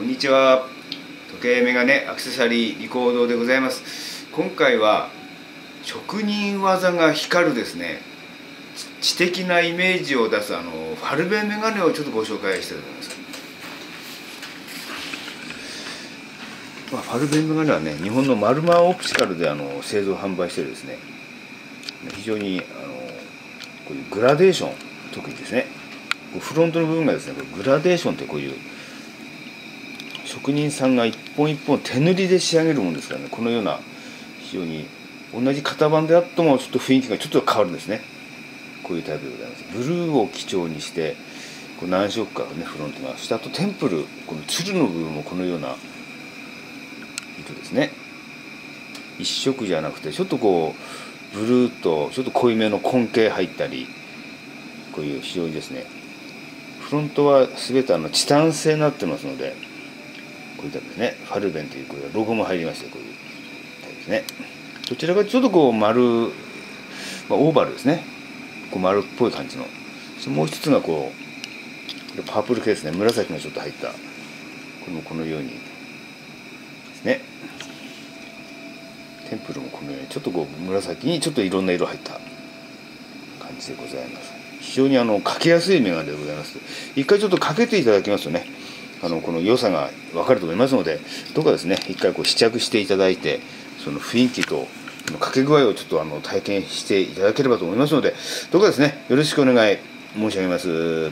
こんにちは。時計メガネアクセサリーリコードでございます。今回は職人技が光るですね。知的なイメージを出すあのファルベンメガネをちょっとご紹介したいと思います。まあ、ファルベンメガネはね日本のマルマーオプシカルであの製造販売してるですね。非常にあのこういうグラデーション特にですね。フロントの部分がですねグラデーションってこういう職人さんが一本一本手塗りで仕上げるもんですからねこのような非常に同じ型番であってもちょっと雰囲気がちょっと変わるんですね。こういうタイプでございますブルーを基調にしてこう何色かねフロントがそしてあとテンプルこのツルの部分もこのような糸ですね。一色じゃなくてちょっとこうブルーとちょっと濃いめの根茎入ったりこういう非常にですね。フロントは全てあのチタン製になってますのでこういったですね。ファルベンというこれロゴも入りましてこういうタイプですね。どちらかちょっとこう丸、まあ、オーバルですね。こう丸っぽい感じの。もう一つがこうパープル系ですね。紫がちょっと入ったこれもこのようにですね。テンプルもこのようにちょっとこう紫にちょっといろんな色入った感じでございます。非常にあのかけやすいメガネでございます。一回ちょっとかけていただきますとねあのこの良さが分かると思いますのでどうかですね一回こう試着していただいてその雰囲気とかけ具合をちょっとあの体験していただければと思いますのでどうかですねよろしくお願い申し上げます。